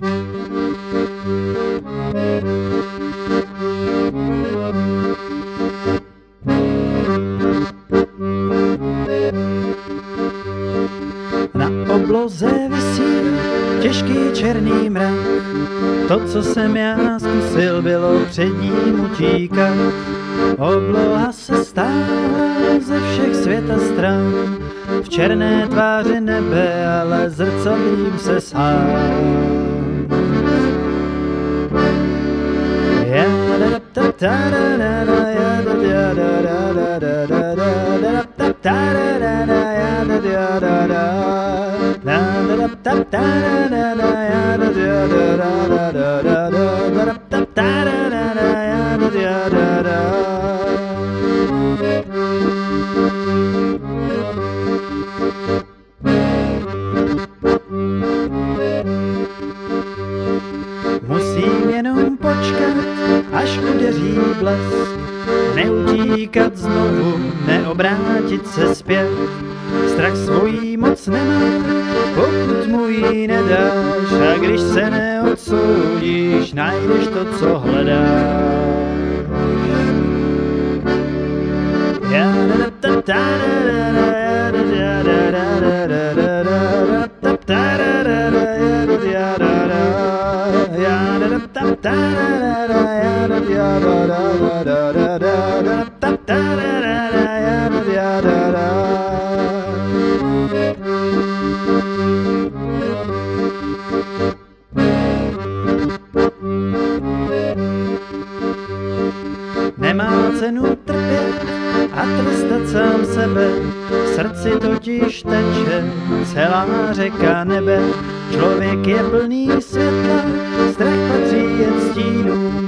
Na obloze visí těžký černý mrak. To, co jsem já zkusil, bylo před ním utíkat. Obloha se stává ze všech světa stran. V černé tváři nebe, ale zrcadlím se sám. da da da až udeří blesk. Neutíkat znovu, neobrátit se zpět, strach svojí moc nemá, pokud mu ji nedáš. A když se neodsoudíš, najdeš to, co hledáš. Yeah, da, da, da, da, da. Nemá cenu trpět a trestat sám sebe, v srdci totiž teče celá řeka nebe. Člověk je plný světa, strach patří jen stínům,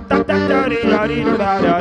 About Radha